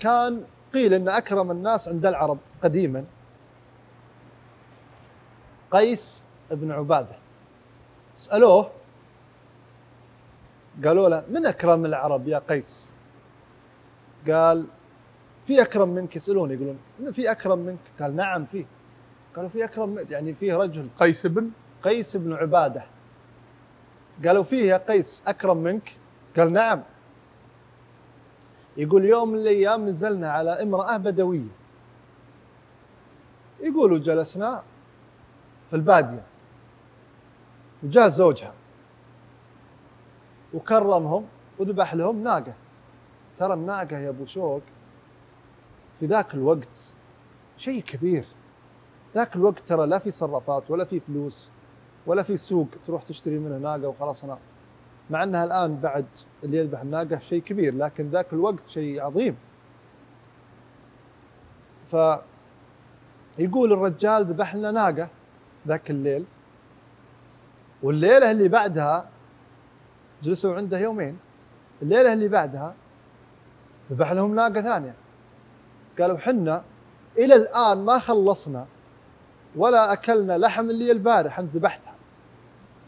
كان قيل إن أكرم الناس عند العرب قديما. قيس بن عبادة. سألوه قالوا له من أكرم العرب يا قيس؟ قال في أكرم منك يسالون يقولون في أكرم منك؟ قال نعم في. قالوا في أكرم منك؟ يعني فيه رجل. قيس بن؟ قيس بن عبادة. قالوا فيه يا قيس أكرم منك؟ قال نعم. يقول يوم من الأيام نزلنا على امرأة بدوية. يقولوا جلسنا في البادية. وجاء زوجها. وكرمهم وذبح لهم ناقة. ترى الناقة يا أبو شوق في ذاك الوقت شيء كبير. ذاك الوقت ترى لا في صرافات ولا في فلوس ولا في سوق تروح تشتري منه ناقة وخلاص أنا مع انها الان بعد اللي يذبح الناقة شيء كبير لكن ذاك الوقت شيء عظيم. ف يقول الرجال ذبح لنا ناقة ذاك الليل والليلة اللي بعدها جلسوا عنده يومين الليلة اللي بعدها ذبح لهم ناقة ثانية. قالوا حنا إلى الآن ما خلصنا ولا أكلنا لحم اللي البارح أنت ذبحتها.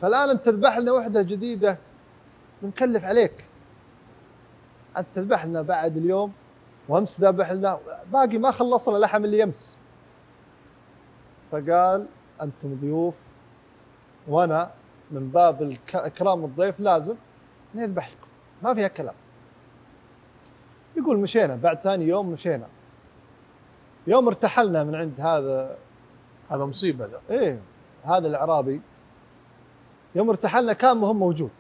فالآن أنت تذبح لنا وحدة جديدة بنكلف عليك. أنت تذبح لنا بعد اليوم وأمس ذبح لنا باقي ما خلصنا لحم اللي يمس. فقال أنتم ضيوف وأنا من باب اكرام الضيف لازم نذبح لكم. ما فيها كلام. يقول مشينا. بعد ثاني يوم مشينا. يوم ارتحلنا من عند هذا هذا مصيبة ذا إيه هذا الأعرابي. يوم ارتحلنا كان مهم موجود.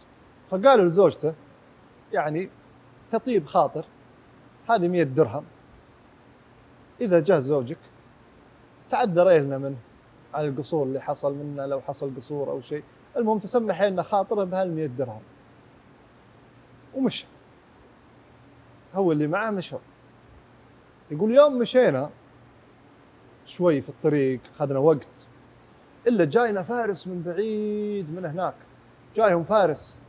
فقالوا لزوجته يعني تطيب خاطر هذه 100 درهم. إذا جاء زوجك تعذري لنا منه على القصور اللي حصل منا لو حصل قصور أو شيء. المهم تسمحي لنا خاطره بهال 100 درهم. ومشى. هو اللي معه مشى. يقول يوم مشينا شوي في الطريق أخذنا وقت. إلا جاينا فارس من بعيد من هناك. جايهم فارس.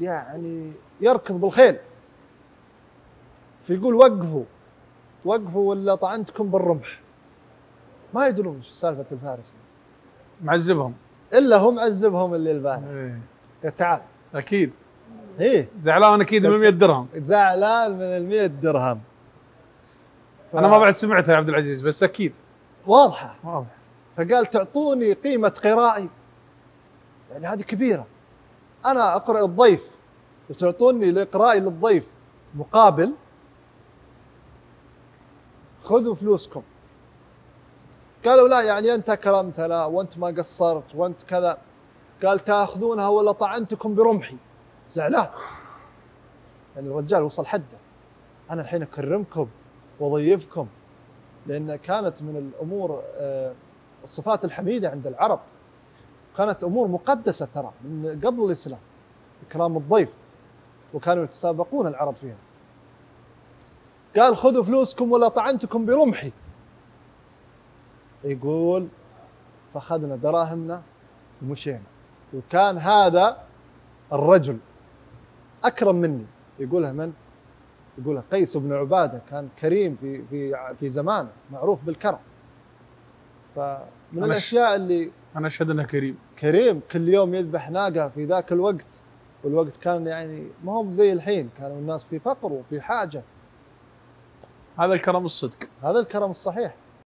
يعني يركض بالخيل. فيقول وقفوا. وقفوا ولا طعنتكم بالرمح. ما يدرون إيش سالفة الفارس. معذبهم. إلا هم عذبهم اللي البارح إيه. قال تعال. أكيد. إيه. زعلان أكيد من 100 درهم. زعلان من ال 100 درهم. ف- أنا ما بعد سمعتها يا عبد العزيز بس أكيد. واضحة. واضح. فقال تعطوني قيمة قرائي. يعني هذه كبيرة. أنا أقرأ الضيف. وتعطوني لإقرائي للضيف مقابل. خذوا فلوسكم. قالوا لا يعني أنت كرمتنا وأنت ما قصرت وأنت كذا. قال تأخذونها ولا طعنتكم برمحي. زعلان. يعني الرجال وصل حده. أنا الحين أكرمكم وأضيفكم لأن كانت من الأمور آه الصفات الحميدة عند العرب. كانت أمور مقدسة ترى من قبل الإسلام إكرام الضيف وكانوا يتسابقون العرب فيها. قال خذوا فلوسكم ولا طعنتكم برمحي. يقول فأخذنا دراهمنا ومشينا. وكان هذا الرجل أكرم مني. يقولها من؟ يقولها قيس بن عبادة كان كريم في في في زمانه معروف بالكرم. فمن الأشياء اللي أنا أشهد أنه كريم. كريم كل يوم يذبح ناقة في ذاك الوقت. والوقت كان يعني ما هو زي الحين كانوا الناس في فقر وفي حاجة. هذا الكرم الصدق. هذا الكرم الصحيح.